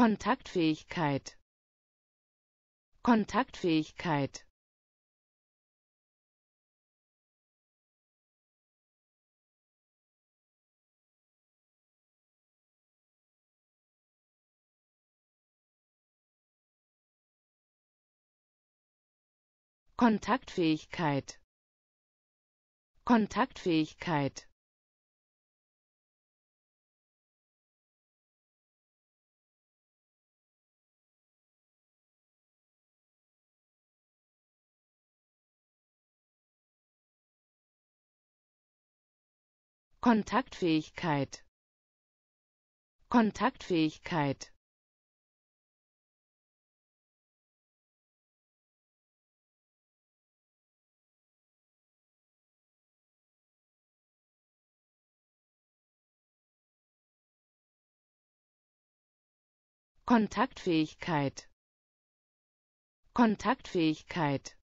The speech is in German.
Kontaktfähigkeit. Kontaktfähigkeit. Kontaktfähigkeit. Kontaktfähigkeit Kontaktfähigkeit. Kontaktfähigkeit. Kontaktfähigkeit. Kontaktfähigkeit